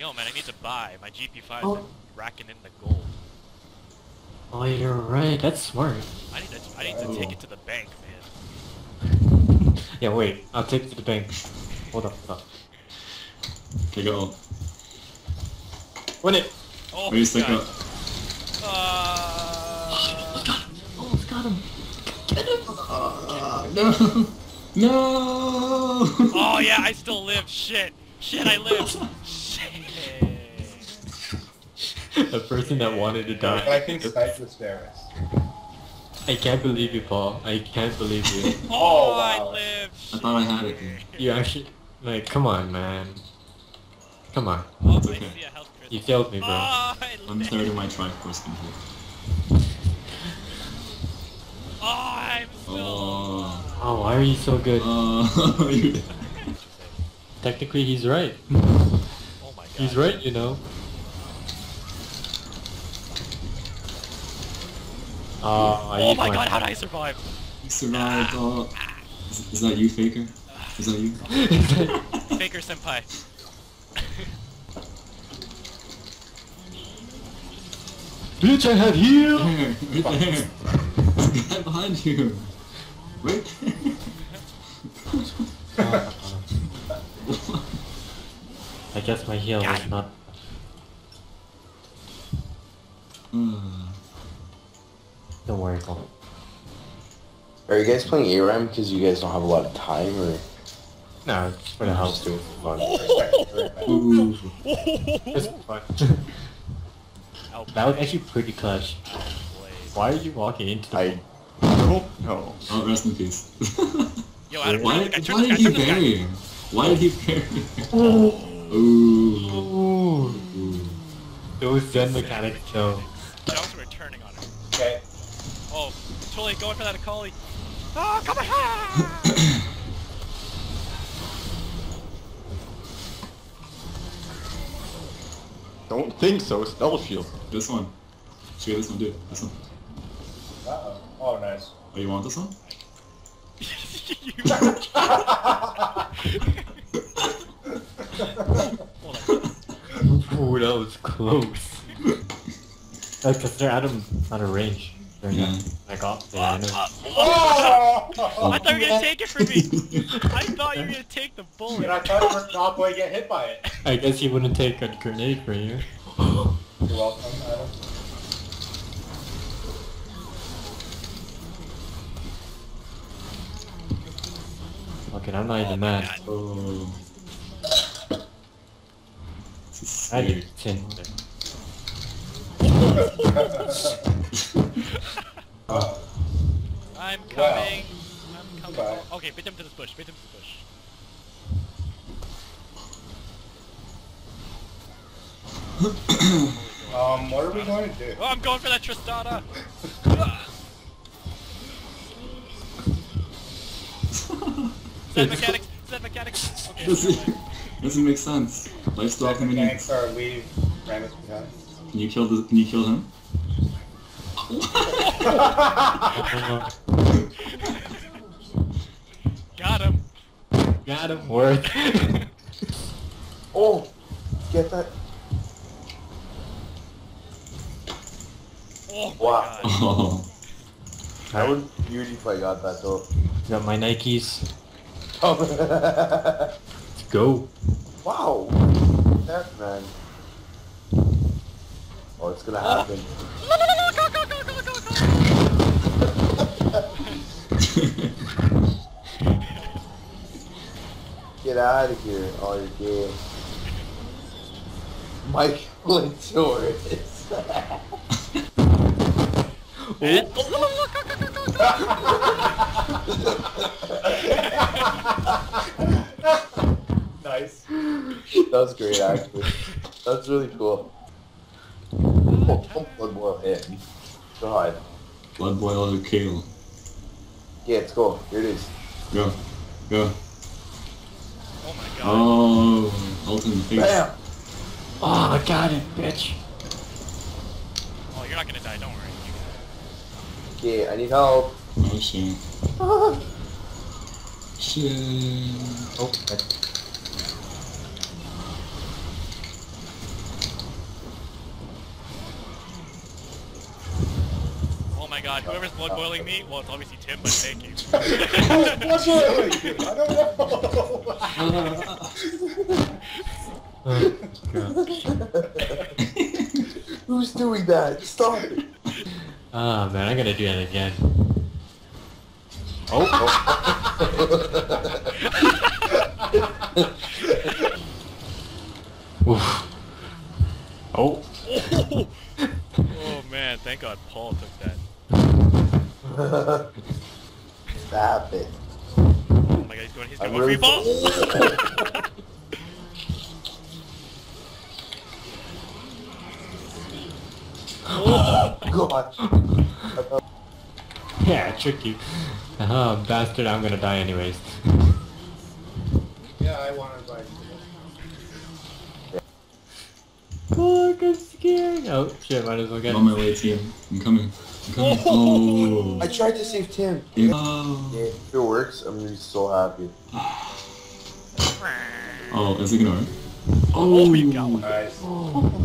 Yo, man, I need to buy. My GP5 is Oh. racking in the gold. Oh, you're right. That's smart. I need to. I need to take Oh. it to the bank, man. Yeah, wait. I'll take it to the bank. Hold up, hold up. Take it all. Win it! Oh, Are you stuck God. up? Uh, Almost got him. Get him! Uh, no! No! oh yeah, I still live. Shit. Shit, I live. Shit. the person that wanted to die. I think snipe the stairs. I can't believe you, Paul. I can't believe you. Oh, Oh, I wow. live. I thought I had it. You actually, like, come on, man. Come on. Oh, It's okay. see a health crystal. You failed me, Oh, bro. I I'm live. third in my Triforce complete. Oh, I'm still. Oh. Oh, why are you so good? Oh. Technically, he's right. Oh my god. He's right, you know. Oh, Oh my god, how did I survive? you survived. Oh. Is, is that you, Faker? Is that you? Faker senpai. Bitch, I have heal! There, right there. There's a guy behind you. Right there. I guess my heal Got was not. Uh, Don't worry, Paul. Are you guys playing ARAM because you guys don't have a lot of time, or No, it's for the mm-hmm. house too. Fun. Ooh. It's fun. That was actually pretty clutch. Why are you walking into the I Oh, no. Oh, rest in peace. Yo, Adam, why, I turned why did he turn bury him? Why did he bury him? Ooh. Ooh, Ooh. those Zen mechanics though. Jumps were turning on him. Okay. Oh, totally going for that Akali. Oh, come on! Don't think so. Spell shield. This one. Should get this one, dude. This one. Uh-oh. Oh, nice. Oh, you want this one? Hold. Ooh, that was close. Uh, because they're out of out of range. They're not. I got there. I mm-hmm. know. Oh! I thought you were gonna take it from me. I thought you were gonna take the And bullet. I thought you were not going to get hit by it. I guess he wouldn't take a grenade for you. You're welcome, Adam. Okay, I'm not even Oh my mad. God. Oh. This is I sick. did ten. Oh. I'm Wow. coming. I'm coming. Bye. Oh, okay, bait them to this bush. Bait them to the bush. Um, what are we going to do? Oh, I'm going for that Tristana. Set mechanics. Set mechanics. Okay. Doesn't, doesn't make sense. Lifesteal coming in. Mechanics are leave Rammus behind. Can you kill the? Can you kill him? Got him. Got him. Work. oh, get that. Oh Wow. god. Oh. That would be huge if I got that though. Got my Nikes. Let's go. wow, that man. Oh, it's gonna ah. happen. Get out of here, all your gay. Mike Lentoris. And- Nice. that was great, actually. That's really cool. Oh, don't blood boil him. God. Blood boil or kill. Yeah, let's go. Here it is. Go. Go. Oh my god. Oh. Ult in the face. Bam! Oh, I got it, bitch. Oh, you're not gonna die. Don't worry. Okay, I need help. Oh shit. Shit. Oh, god, whoever's blood oh, boiling me, well, it's obviously Tim, but thank you. What's wrong with? I don't know. Oh, God. Who's doing that? Stop it. Oh man, I'm gonna do that again. Oh, Oof. Oh. oh man, thank god Paul took that. Stop it. Oh my god, he's going, he's I'm going really free ball! God. Yeah, trick you. Oh, uh-huh, bastard, I'm gonna die anyways. yeah, I wanted like. Fuck, I'm scared. Oh, shit, might as well get I'm on my way, team. I'm coming. I'm coming. Oh. oh. I tried to save Tim. Yeah. Yeah, if it works, I'm gonna be so happy. Oh, is it gonna work? Oh, we oh. got one. Nice. Oh.